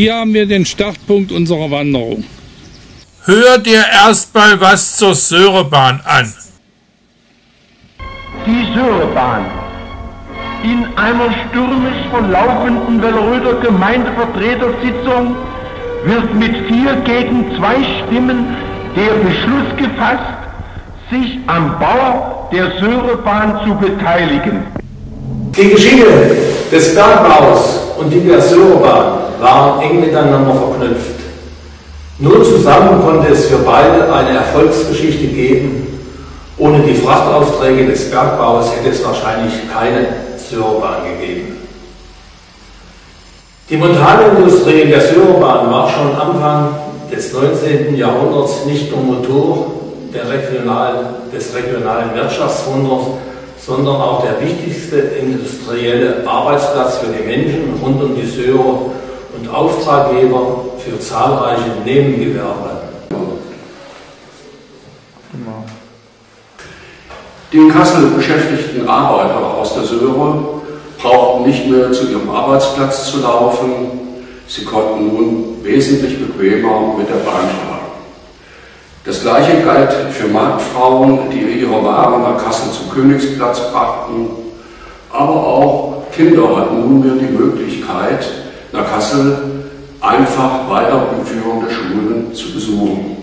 Hier haben wir den Startpunkt unserer Wanderung. Hör dir erstmal was zur Sörebahn an. Die Sörebahn. In einer stürmisch verlaufenden Welleröder Gemeindevertretersitzung wird mit vier gegen zwei Stimmen der Beschluss gefasst, sich am Bau der Sörebahn zu beteiligen. Die Geschichte des Bergbaus und die der Sörebahn waren eng miteinander verknüpft. Nur zusammen konnte es für beide eine Erfolgsgeschichte geben. Ohne die Frachtaufträge des Bergbaus hätte es wahrscheinlich keine Sörebahn gegeben. Die Montanindustrie in der Sörebahn war schon Anfang des 19. Jahrhunderts nicht nur Motor Regional, des regionalen Wirtschaftswunders, sondern auch der wichtigste industrielle Arbeitsplatz für die Menschen rund um die Söhre und Auftraggeber für zahlreiche Nebengewerbe. Die in Kassel beschäftigten Arbeiter aus der Söhre brauchten nicht mehr zu ihrem Arbeitsplatz zu laufen, sie konnten nun wesentlich bequemer mit der Bahn fahren. Das gleiche galt für Marktfrauen, die ihre Waren nach Kassel zum Königsplatz brachten, aber auch Kinder hatten nunmehr die Möglichkeit, nach Kassel einfach weiterführende Schulen zu besuchen.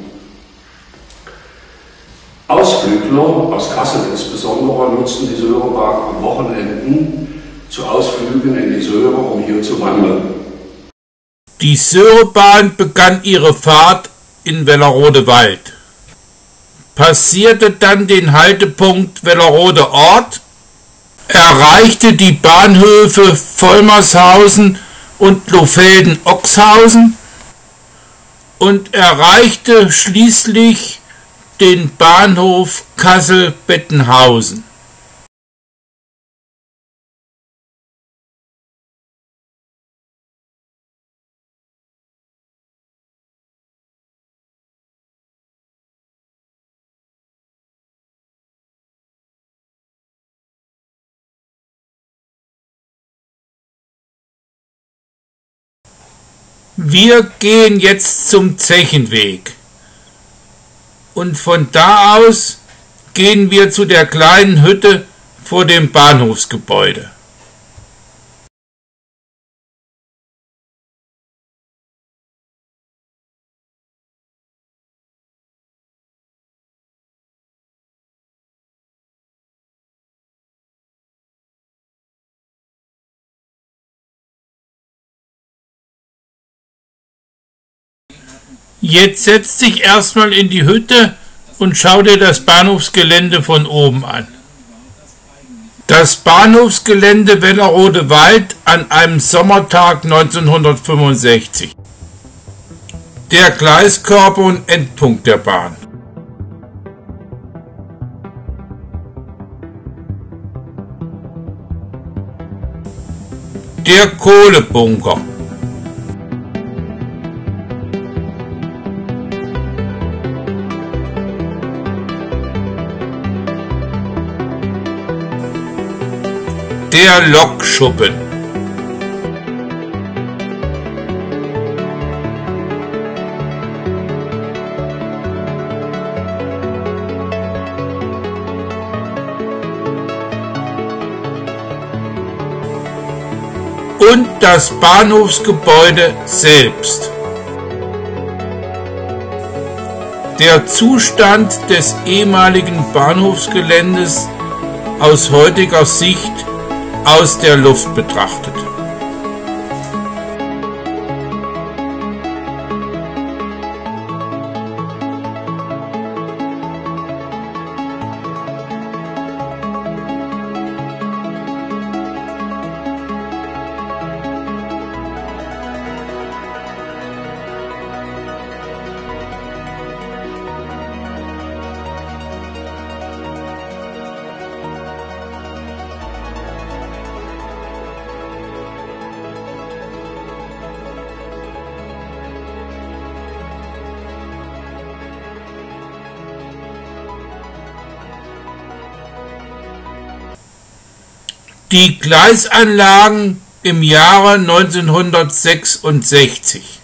Ausflügler aus Kassel insbesondere nutzten die Söhrerbahn am Wochenenden zu Ausflügen in die Söhre, um hier zu wandern. Die Söhrebahn begann ihre Fahrt in Wellerode Wald, passierte dann den Haltepunkt Wellerode Ort, erreichte die Bahnhöfe Vollmershausen und Lohfelden-Oxhausen und erreichte schließlich den Bahnhof Kassel-Bettenhausen. Wir gehen jetzt zum Zechenweg. Und von da aus gehen wir zu der kleinen Hütte vor dem Bahnhofsgebäude. Jetzt setz dich erstmal in die Hütte und schau dir das Bahnhofsgelände von oben an. Das Bahnhofsgelände Wellerode Wald an einem Sommertag 1965. Der Gleiskörper und Endpunkt der Bahn. Der Kohlebunker. Der Lokschuppen und das Bahnhofsgebäude selbst. Der Zustand des ehemaligen Bahnhofsgeländes aus heutiger Sicht aus der Luft betrachtet. Die Gleisanlagen im Jahre 1966.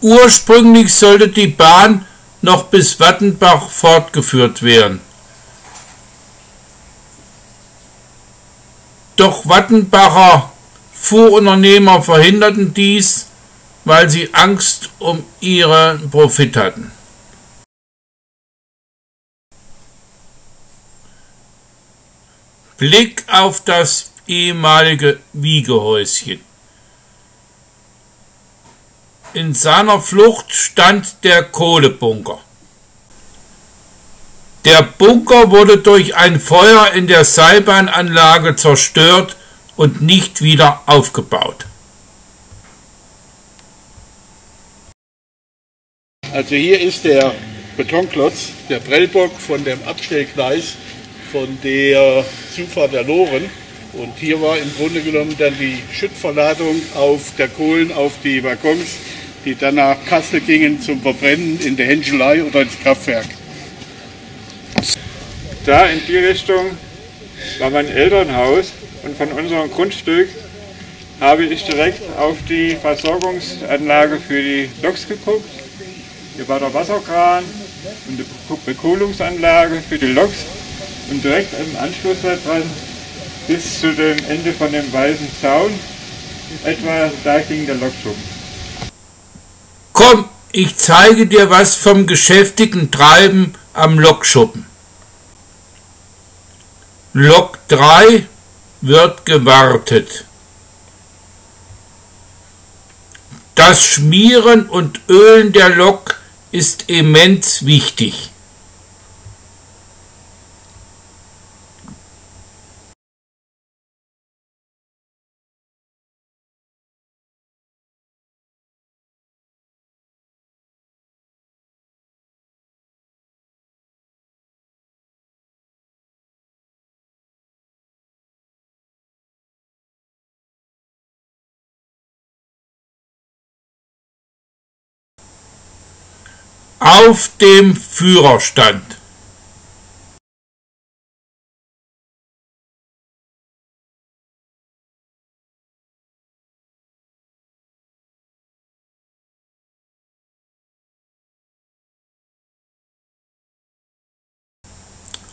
Ursprünglich sollte die Bahn noch bis Wattenbach fortgeführt werden. Doch Wattenbacher Fuhrunternehmer verhinderten dies, weil sie Angst um ihren Profit hatten. Blick auf das ehemalige Wiegehäuschen. In seiner Flucht stand der Kohlebunker. Der Bunker wurde durch ein Feuer in der Seilbahnanlage zerstört und nicht wieder aufgebaut. Also hier ist der Betonklotz, der Prellbock von dem Abstellgleis von der Zufahrt der Loren. Und hier war im Grunde genommen dann die Schüttverladung auf der Kohlen auf die Waggons, die dann nach Kassel gingen zum Verbrennen in der Händschelei oder ins Kraftwerk. Da in die Richtung war mein Elternhaus und von unserem Grundstück habe ich direkt auf die Versorgungsanlage für die Loks geguckt. Hier war der Wasserkran und die Bekohlungsanlage für die Loks und direkt im Anschluss daran bis zu dem Ende von dem weißen Zaun, etwa da ging der Lokschuppen. Komm, ich zeige dir was vom geschäftigen Treiben am Lokschuppen. Lok 3 wird gewartet. Das Schmieren und Ölen der Lok ist immens wichtig. Auf dem Führerstand.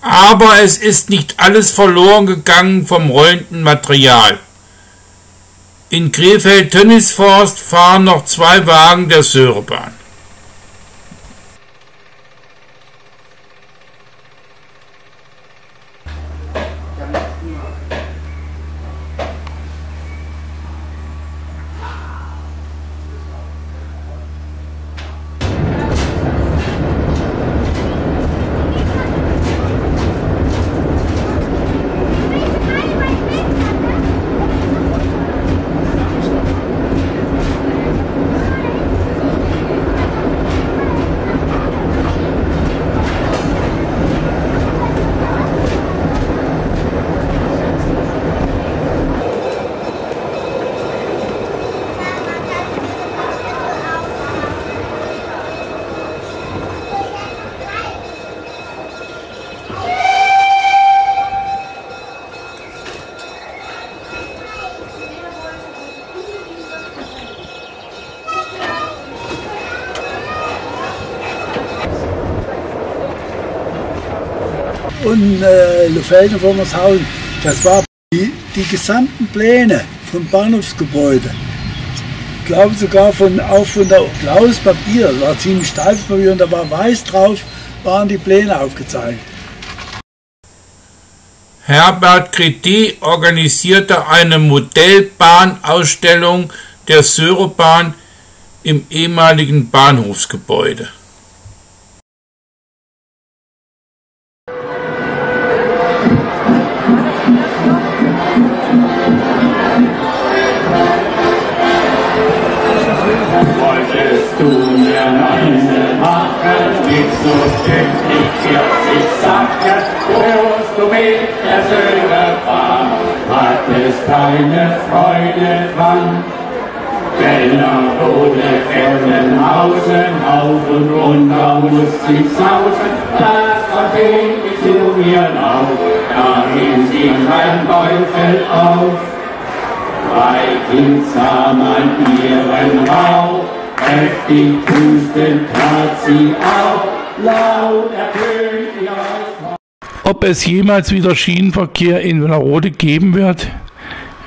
Aber es ist nicht alles verloren gegangen vom rollenden Material. In Krefeld-Tönnisforst fahren noch zwei Wagen der Sörebahn. Und äh, Lefelden vor Mershausen. Das war die, die gesamten Pläne vom Bahnhofsgebäude. Ich glaube sogar von, auch von der blaues Papier, war ziemlich steifes Papier und da war weiß drauf, waren die Pläne aufgezeigt. Herbert Crédit organisierte eine Modellbahnausstellung der Sörebahn im ehemaligen Bahnhofsgebäude. Du mir meine machen, mit so ständig 40 Sachen, wo du mit der Söhrebahn hat es keine Freude dran. Bellerode, Ferdenhausen, auf und runter muss sie sausen, das versteht ich zu mir laut, dahin singt mein Teufel auf. Weit sah man ihren Rauch, heftig pusten tat sie auf, laut ertönt ihr Ob es jemals wieder Schienenverkehr in Wellerode geben wird,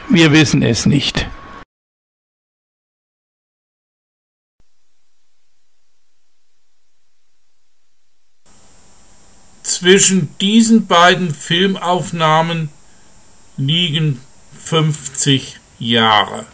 wir wissen es nicht. Zwischen diesen beiden Filmaufnahmen liegen 50 Jahre.